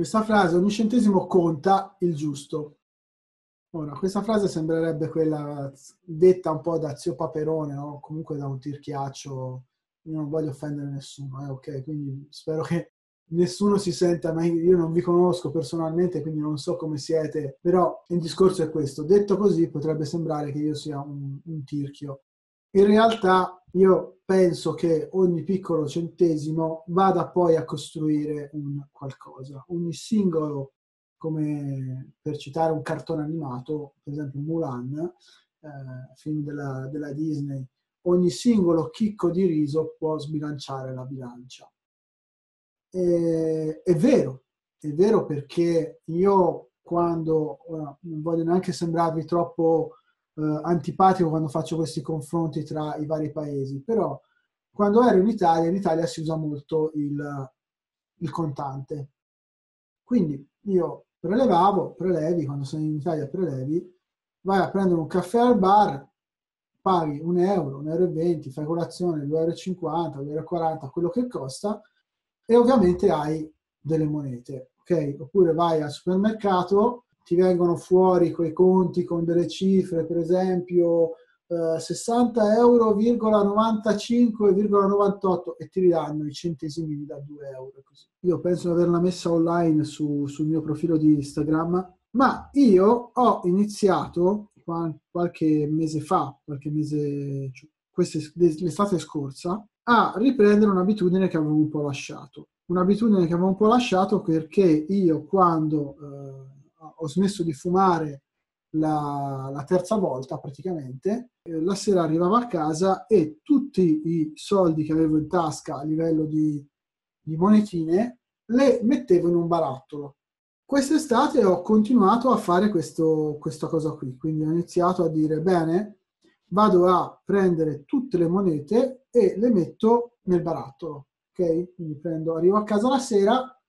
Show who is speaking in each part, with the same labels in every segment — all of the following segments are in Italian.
Speaker 1: questa frase, ogni centesimo conta il giusto. Ora, questa frase sembrerebbe quella detta un po' da zio Paperone o no? comunque da un tirchiaccio. Io non voglio offendere nessuno, eh? ok? Quindi spero che nessuno si senta, ma io non vi conosco personalmente, quindi non so come siete, però il discorso è questo. Detto così potrebbe sembrare che io sia un, un tirchio. In realtà io penso che ogni piccolo centesimo vada poi a costruire un qualcosa. Ogni singolo, come per citare un cartone animato, per esempio Mulan, eh, film della, della Disney, ogni singolo chicco di riso può sbilanciare la bilancia. E, è vero, è vero perché io quando, ora, non voglio neanche sembrarvi troppo eh, antipatico quando faccio questi confronti tra i vari paesi, però quando ero in Italia, in Italia si usa molto il, il contante. Quindi io prelevavo, prelevi, quando sono in Italia prelevi, vai a prendere un caffè al bar, paghi un euro, un euro e venti, fai colazione, 2,50 euro, 2,40 euro, quello che costa, e ovviamente hai delle monete, ok? Oppure vai al supermercato, ti vengono fuori quei conti con delle cifre, per esempio eh, 60 euro, 95,98 e ti ridanno i centesimi da 2 euro. Così. Io penso di averla messa online su, sul mio profilo di Instagram, ma io ho iniziato qualche mese fa, qualche mese, cioè, l'estate scorsa, a riprendere un'abitudine che avevo un po' lasciato. Un'abitudine che avevo un po' lasciato perché io quando eh, ho smesso di fumare la, la terza volta praticamente, eh, la sera arrivavo a casa e tutti i soldi che avevo in tasca a livello di, di monetine le mettevo in un barattolo. Quest'estate ho continuato a fare questo, questa cosa qui, quindi ho iniziato a dire bene, vado a prendere tutte le monete e le metto nel barattolo. Ok? Quindi prendo, arrivo a casa la sera,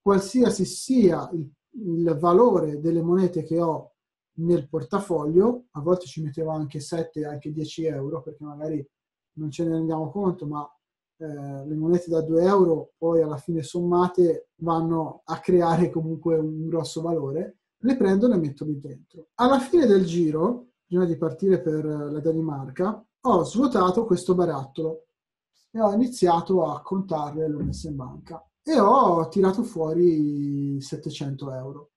Speaker 1: qualsiasi sia il il valore delle monete che ho nel portafoglio, a volte ci mettevo anche 7, anche 10 euro, perché magari non ce ne rendiamo conto, ma eh, le monete da 2 euro poi alla fine sommate vanno a creare comunque un grosso valore, le prendo e le metto lì dentro. Alla fine del giro, prima di partire per la Danimarca, ho svuotato questo barattolo e ho iniziato a contarle e l'ho messa in banca e ho tirato fuori 700 euro.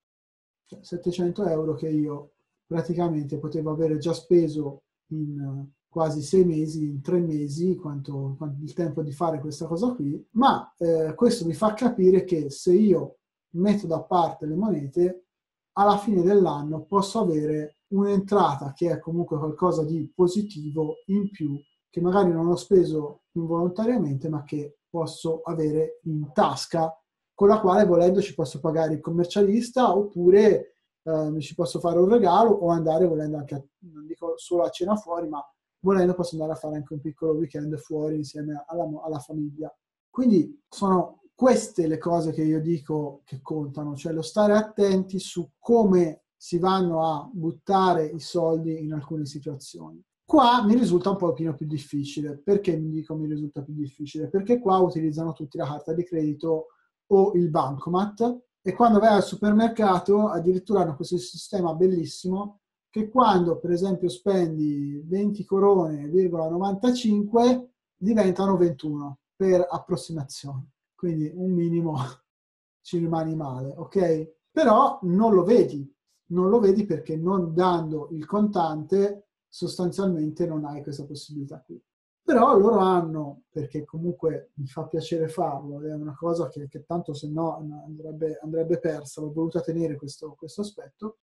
Speaker 1: Cioè, 700 euro che io praticamente potevo avere già speso in quasi sei mesi, in tre mesi, quanto, quanto il tempo di fare questa cosa qui, ma eh, questo mi fa capire che se io metto da parte le monete, alla fine dell'anno posso avere un'entrata che è comunque qualcosa di positivo in più, che magari non ho speso involontariamente, ma che posso avere in tasca, con la quale volendo ci posso pagare il commercialista oppure eh, mi ci posso fare un regalo o andare volendo anche, a, non dico solo a cena fuori, ma volendo posso andare a fare anche un piccolo weekend fuori insieme alla, alla famiglia. Quindi sono queste le cose che io dico che contano, cioè lo stare attenti su come si vanno a buttare i soldi in alcune situazioni. Qua mi risulta un pochino più difficile. Perché mi dico mi risulta più difficile? Perché qua utilizzano tutti la carta di credito o il bancomat e quando vai al supermercato addirittura hanno questo sistema bellissimo che quando per esempio spendi 20 corone,95 diventano 21 per approssimazione. Quindi un minimo ci rimani male, ok? Però non lo vedi, non lo vedi perché non dando il contante sostanzialmente non hai questa possibilità qui. Però loro hanno, perché comunque mi fa piacere farlo, è una cosa che, che tanto se no andrebbe, andrebbe persa, ho voluto tenere questo, questo aspetto,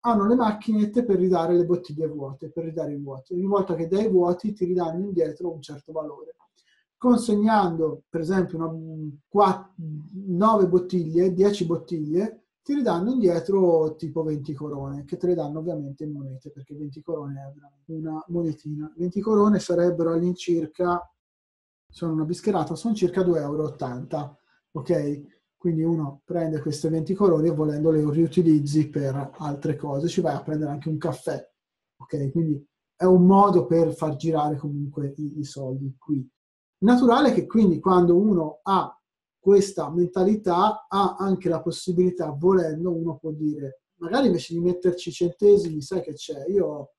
Speaker 1: hanno le macchinette per ridare le bottiglie vuote, per ridare i vuoti. Ogni volta che dai vuoti ti ridanno indietro un certo valore. Consegnando, per esempio, una, 4, 9 bottiglie, 10 bottiglie, ti ridanno indietro tipo 20 corone, che te le danno ovviamente in monete, perché 20 corone è una monetina. 20 corone sarebbero all'incirca, sono una bischerata, sono circa 2,80 euro, ok? Quindi uno prende queste 20 corone e volendo le riutilizzi per altre cose, ci vai a prendere anche un caffè, ok? Quindi è un modo per far girare comunque i, i soldi qui. Naturale che quindi quando uno ha questa mentalità ha anche la possibilità, volendo, uno può dire, magari invece di metterci centesimi, sai che c'è, io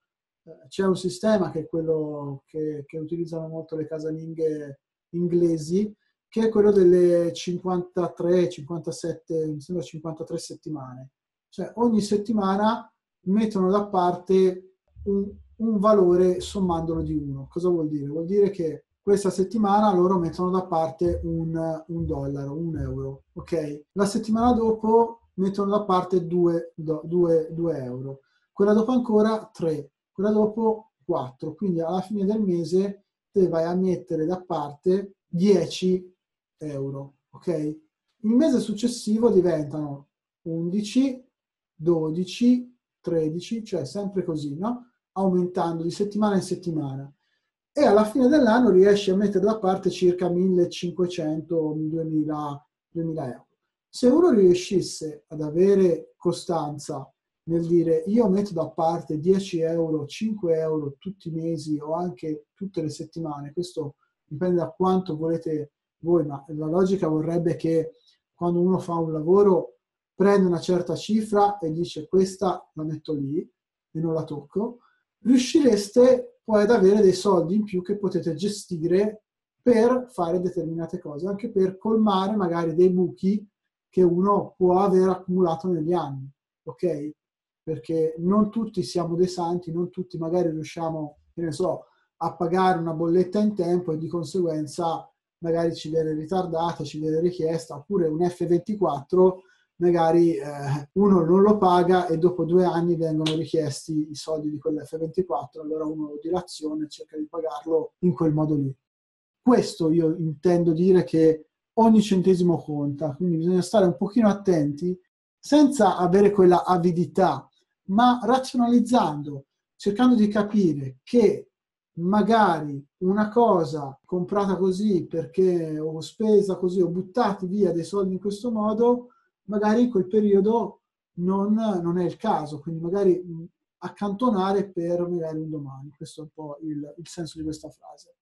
Speaker 1: eh, c'è un sistema che è quello che, che, utilizzano molto le casalinghe inglesi, che è quello delle 53, 57, mi sembra 53 settimane. Cioè ogni settimana mettono da parte un, un valore sommandolo di uno. Cosa vuol dire? Vuol dire che questa settimana loro mettono da parte un, un dollaro, un euro, ok? La settimana dopo mettono da parte 2 euro, quella dopo ancora 3, quella dopo 4, quindi alla fine del mese te vai a mettere da parte 10 euro, ok? Il mese successivo diventano 11, 12, 13, cioè sempre così, no? Aumentando di settimana in settimana. E alla fine dell'anno riesci a mettere da parte circa 1500, 2000, 2000 euro. Se uno riuscisse ad avere costanza nel dire io metto da parte 10 euro, 5 euro tutti i mesi o anche tutte le settimane, questo dipende da quanto volete voi, ma la logica vorrebbe che quando uno fa un lavoro prende una certa cifra e dice questa la metto lì e non la tocco, riuscireste poi ad avere dei soldi in più che potete gestire per fare determinate cose, anche per colmare magari dei buchi che uno può aver accumulato negli anni, ok? perché non tutti siamo dei santi, non tutti magari riusciamo, che ne so, a pagare una bolletta in tempo e di conseguenza magari ci viene ritardata, ci viene richiesta, oppure un F24 magari eh, uno non lo paga e dopo due anni vengono richiesti i soldi di quell'F24, allora uno lo dilaziona e cerca di pagarlo in quel modo lì. Questo io intendo dire che ogni centesimo conta, quindi bisogna stare un pochino attenti senza avere quella avidità ma razionalizzando, cercando di capire che magari una cosa comprata così perché ho spesa così, ho buttati via dei soldi in questo modo, magari in quel periodo non, non è il caso, quindi magari accantonare per magari un domani. Questo è un po' il, il senso di questa frase.